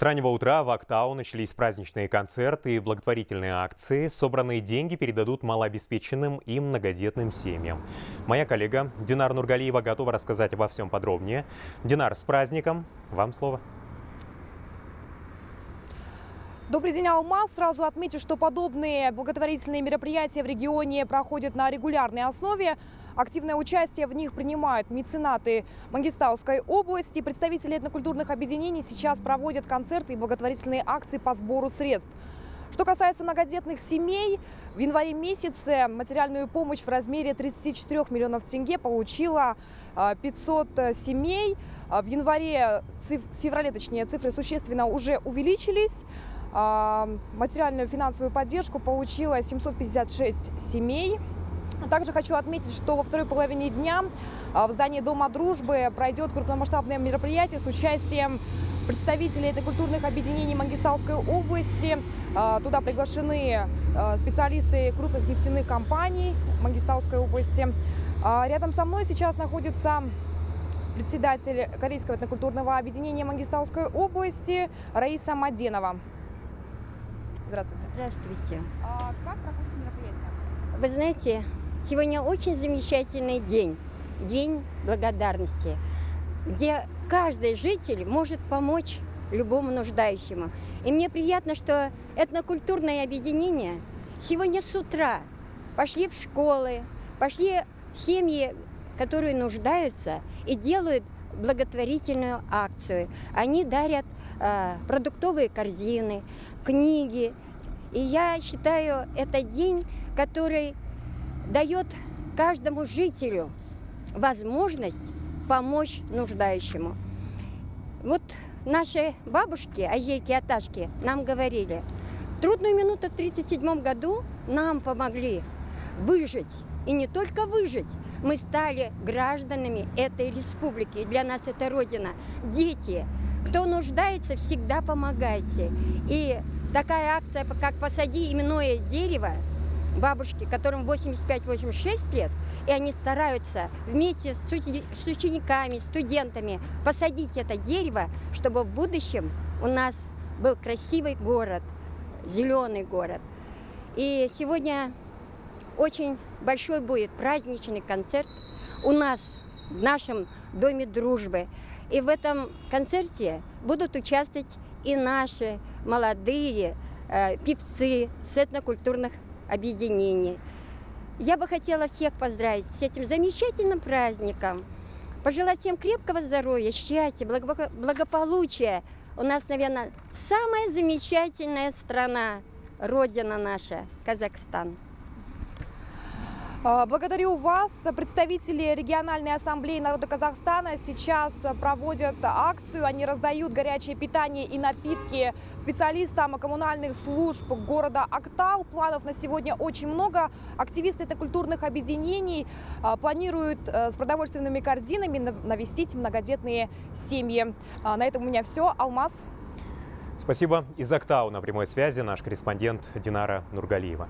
С раннего утра в Актау начались праздничные концерты и благотворительные акции. Собранные деньги передадут малообеспеченным и многодетным семьям. Моя коллега Динар Нургалиева готова рассказать обо всем подробнее. Динар, с праздником. Вам слово. Добрый день, Алмаз. Сразу отмечу, что подобные благотворительные мероприятия в регионе проходят на регулярной основе. Активное участие в них принимают меценаты Мангистауской области. Представители этнокультурных объединений сейчас проводят концерты и благотворительные акции по сбору средств. Что касается многодетных семей, в январе месяце материальную помощь в размере 34 миллионов тенге получила 500 а, семей. А, в январе, в феврале точнее, цифры существенно уже увеличились. А, материальную финансовую поддержку получила 756 семей. Также хочу отметить, что во второй половине дня а, в здании Дома дружбы пройдет крупномасштабное мероприятие с участием представителей этой культурных объединений Мангистауской области. А, туда приглашены а, специалисты крупных нефтяных компаний Мангистауской области. Рядом со мной сейчас находится председатель Корейского этнокультурного объединения Мангистауской области Раиса Маденова. Здравствуйте. Здравствуйте. А как проходит мероприятие? Вы знаете, Сегодня очень замечательный день, день благодарности, где каждый житель может помочь любому нуждающему. И мне приятно, что этнокультурное объединение сегодня с утра пошли в школы, пошли в семьи, которые нуждаются и делают благотворительную акцию. Они дарят э, продуктовые корзины, книги. И я считаю, это день, который дает каждому жителю возможность помочь нуждающему. Вот наши бабушки, Ажейки Аташки, нам говорили, трудную минуту в 1937 году нам помогли выжить. И не только выжить, мы стали гражданами этой республики. Для нас это Родина. Дети, кто нуждается, всегда помогайте. И такая акция, как «Посади именное дерево», бабушки, которым 85-86 лет, и они стараются вместе с учениками, студентами посадить это дерево, чтобы в будущем у нас был красивый город, зеленый город. И сегодня очень большой будет праздничный концерт у нас в нашем Доме дружбы. И в этом концерте будут участвовать и наши молодые э, певцы с этнокультурных объединений. Я бы хотела всех поздравить с этим замечательным праздником, пожелать всем крепкого здоровья, счастья, благополучия. У нас, наверное, самая замечательная страна, родина наша, Казахстан. А, благодарю вас. Представители региональной ассамблеи народа Казахстана сейчас проводят акцию. Они раздают горячее питание и напитки специалистам коммунальных служб города Актау. Планов на сегодня очень много. Активисты это культурных объединений а, планируют э, с продовольственными корзинами навестить многодетные семьи. А, на этом у меня все. Алмаз. Спасибо. Из Актау на прямой связи наш корреспондент Динара Нургалиева.